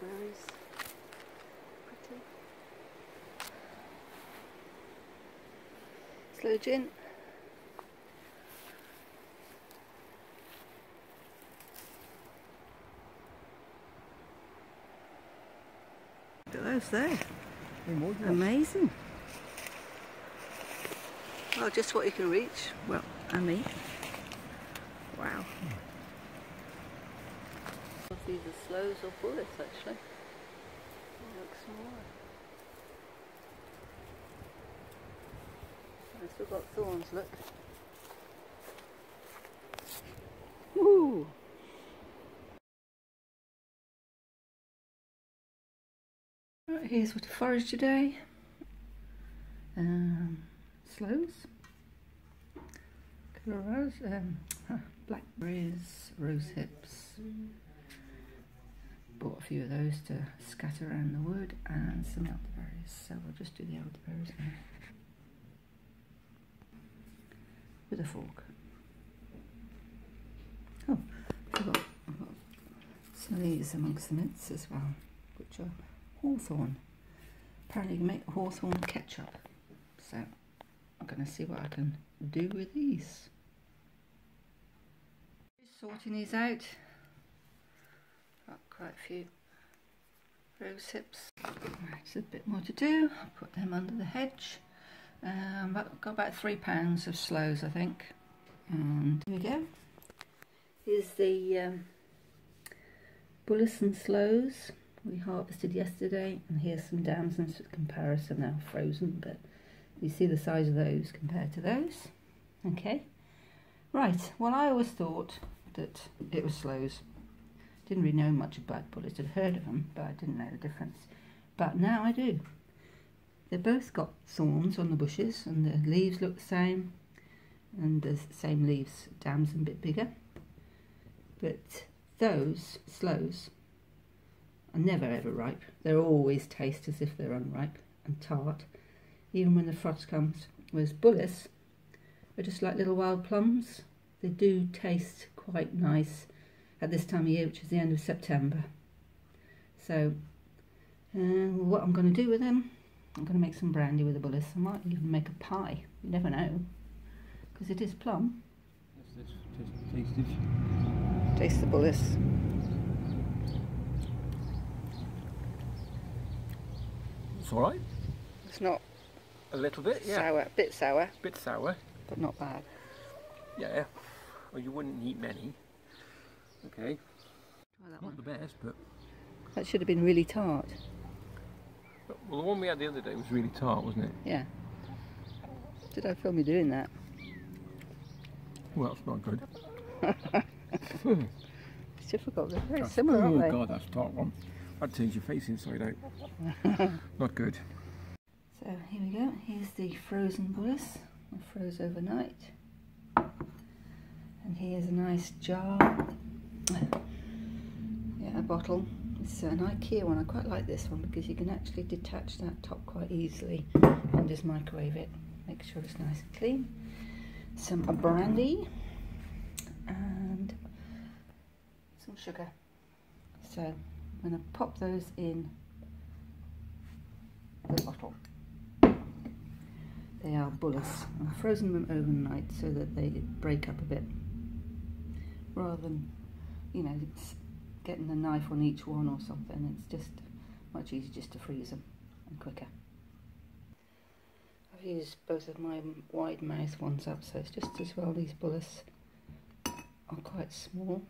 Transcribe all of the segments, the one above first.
berries. Pretty. Sloe gin. Look at those there. Amazing. Well, just what you can reach. Well, and me. These are sloes or bullace actually. They look smaller. They've still got thorns, look. Woo! Right, here's what to forage today. Um, sloes, um, blackberries, rose hips. Bought a few of those to scatter around the wood and some elderberries. So we'll just do the elderberries now. With a fork. Oh, I forgot. I've got some of these amongst the mints as well, which are hawthorn. Apparently you can make hawthorn ketchup. So I'm going to see what I can do with these. Sorting these out. Quite a few rose hips. Right, there's a bit more to do. I'll put them under the hedge. Um, I've got about three pounds of sloes, I think. And here we go. Here's the um, Bullace sloes we harvested yesterday and here's some damsons for comparison now frozen but you see the size of those compared to those okay right well I always thought that it was sloes didn't really know much about bullace I'd heard of them but I didn't know the difference but now I do they've both got thorns on the bushes and the leaves look the same and the same leaves damson a bit bigger but those sloes are never ever ripe. They always taste as if they're unripe and tart, even when the frost comes. Whereas bullace are just like little wild plums. They do taste quite nice at this time of year, which is the end of September. So, uh, what I'm going to do with them, I'm going to make some brandy with the bullace. I might even make a pie. You never know, because it is plum. Taste, taste the bullace. It's all right. It's not a little bit, yeah. Sour, bit sour. Bit sour, but not bad. Yeah. Well, you wouldn't eat many. Okay. Try that not one. the best, but that should have been really tart. Well, the one we had the other day was really tart, wasn't it? Yeah. Did I film you doing that? Well, that's not good. it's difficult. They're very similar, aren't oh, they? Oh God, that's tart one. That turns your face inside out. Not good. So here we go. Here's the frozen bullace. I froze overnight. And here's a nice jar. Yeah, a bottle. It's an IKEA one. I quite like this one because you can actually detach that top quite easily and just microwave it. Make sure it's nice and clean. Some brandy and some sugar. So I'm going to pop those in the bottle. They are bullace. I've frozen them overnight so that they break up a bit. Rather than, you know, getting the knife on each one or something. It's just much easier just to freeze them and quicker. I've used both of my wide mouth ones up so it's just as well these bullace are quite small.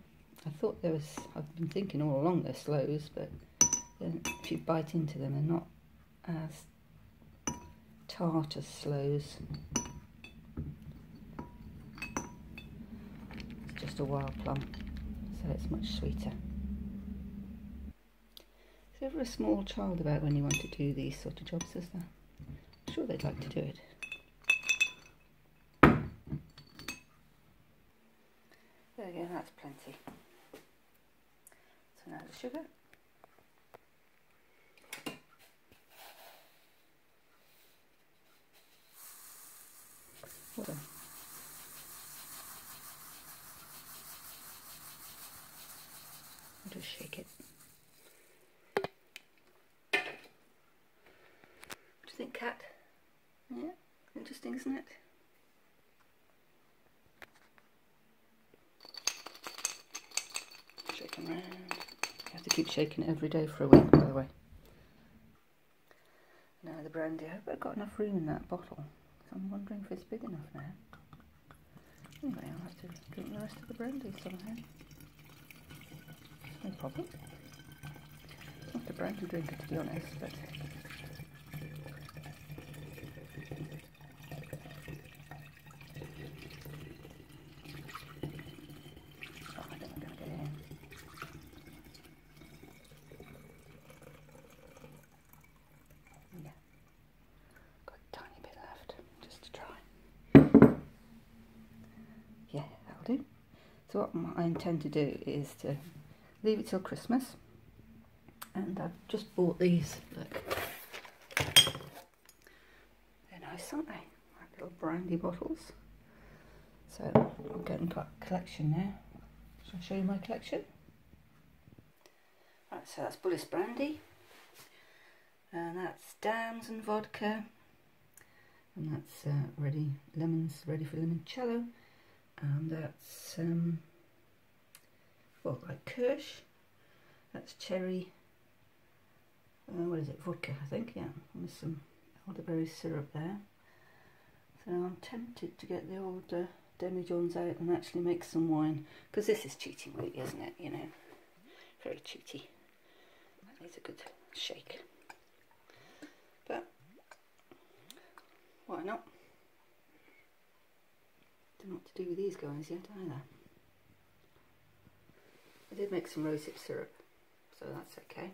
I thought there was, I've been thinking all along they're sloes, but if you bite into them, they're not as tart as sloes. It's just a wild plum, so it's much sweeter. Is there ever a small child about when you want to do these sort of jobs, is there? I'm sure they'd like to do it. There we go, that's plenty. So now the sugar. Hold on. I'll just shake it. What do you think, cat? Yeah, interesting, isn't it? Shake them around. You have to keep shaking it every day for a week, by the way. Now the brandy, I hope I've got enough room in that bottle. I'm wondering if it's big enough now. Anyway, I'll have to drink the rest of the brandy somehow. No problem. Not a brandy drinker to be honest, but Oh. So what I intend to do is to leave it till Christmas. And I've just bought these, look. They're nice, aren't they? Like little brandy bottles. So I'm getting quite a collection now. Shall I show you my collection? Right, so that's Bullace brandy. And that's Damson vodka. And that's uh, ready lemons ready for limoncello. And that's um, well like Kirsch. That's cherry. Uh, what is it? Vodka, I think. Yeah, with some elderberry syrup there. So I'm tempted to get the old uh, demijohns out and actually make some wine because this is cheating really, isn't it? You know, very cheaty. That needs a good shake. But why not? Don't know what to do with these guys yet either. Did make some rosehip syrup, so that's okay.